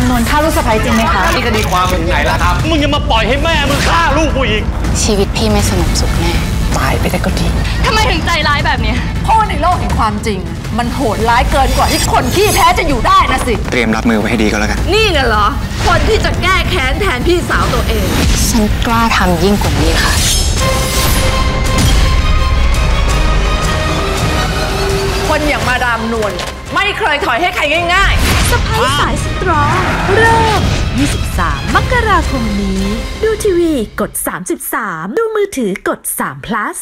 นวลฆ่าลูกสะใภ้จริงไหมคะนี่คดีความไปถึงไหนแล้วครับ มึงยังมาปล่อยให้แม่มึงฆ่าลูกกูอีก ชีวิตพี่ไม่สงบสุขแน่ตายไปได้ก็ดีทำไมถึงใจร้ายแบบเนี้ยเพราะว่าในโลกแห่งความจริง มันโหดร้ายเกินกว่าที่คนขี้แพ้จะอยู่ได้นะสิ เตรียมรับมือไว้ให้ดีก็แล้วกัน นี่ไงเหรอ คนที่จะแก้แค้นแทนพี่สาวตัวเอง ฉันกล้าทำยิ่งกว่านี้ค่ะ คนอย่างมาดามนวลไม่เคยถอยให้ใครง่ายๆสะพ้ายสายสตรอง เริ่ม 23 มกราคมนี้ ดูทีวีกด 33 ดูมือถือกด3 plus